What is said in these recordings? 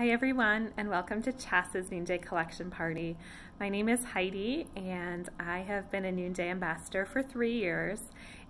Hi everyone and welcome to Chas's Noonday Collection Party. My name is Heidi and I have been a Noonday ambassador for three years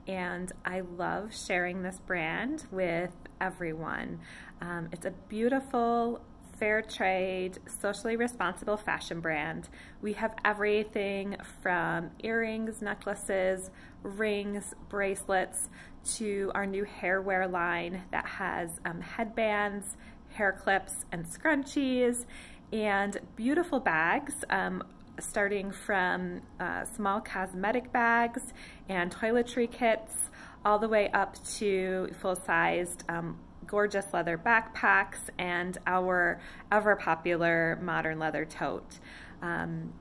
and I love sharing this brand with everyone. Um, it's a beautiful, fair trade, socially responsible fashion brand. We have everything from earrings, necklaces, rings, bracelets, to our new hair wear line that has um, headbands, hair clips and scrunchies, and beautiful bags. Um, starting from uh, small cosmetic bags and toiletry kits all the way up to full-sized um, gorgeous leather backpacks and our ever popular modern leather tote. Um,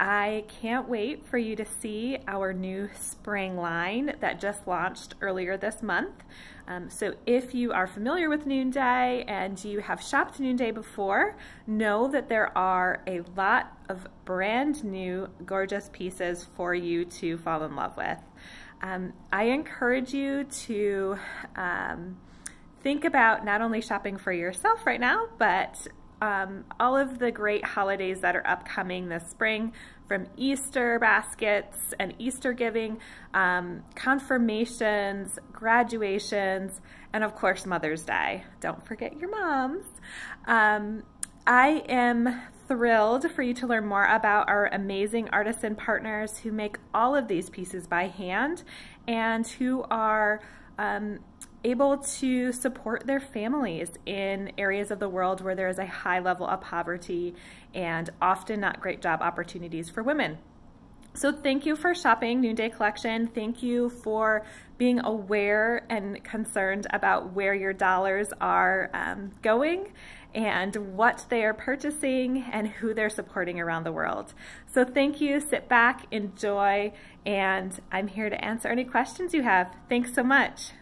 I can't wait for you to see our new spring line that just launched earlier this month. Um, so if you are familiar with Noonday and you have shopped Noonday before, know that there are a lot of brand new gorgeous pieces for you to fall in love with. Um, I encourage you to um, think about not only shopping for yourself right now, but um, all of the great holidays that are upcoming this spring from Easter baskets and Easter giving, um, confirmations, graduations, and of course Mother's Day. Don't forget your moms. Um, I am thrilled for you to learn more about our amazing artisan partners who make all of these pieces by hand and who are um, able to support their families in areas of the world where there is a high level of poverty and often not great job opportunities for women. So thank you for shopping Noonday Collection. Thank you for being aware and concerned about where your dollars are um, going and what they are purchasing and who they're supporting around the world. So thank you, sit back, enjoy, and I'm here to answer any questions you have. Thanks so much.